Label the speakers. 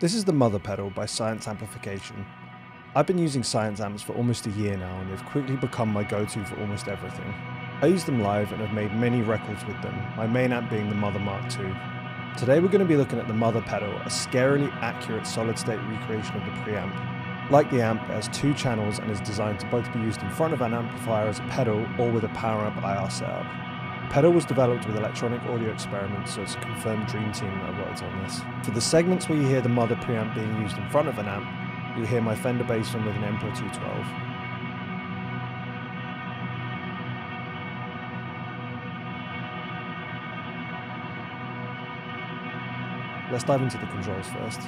Speaker 1: This is the Mother pedal by Science Amplification. I've been using Science amps for almost a year now and they've quickly become my go-to for almost everything. I use them live and have made many records with them, my main amp being the Mother Mark II. Today we're going to be looking at the Mother pedal, a scarily accurate solid-state recreation of the preamp. Like the amp, it has two channels and is designed to both be used in front of an amplifier as a pedal or with a power amp IR setup. Pedal was developed with Electronic Audio Experiments, so it's a confirmed dream team that worked on this. For the segments where you hear the Mother preamp being used in front of an amp, you'll hear my Fender Bassman with an Emperor 212. Let's dive into the controls first.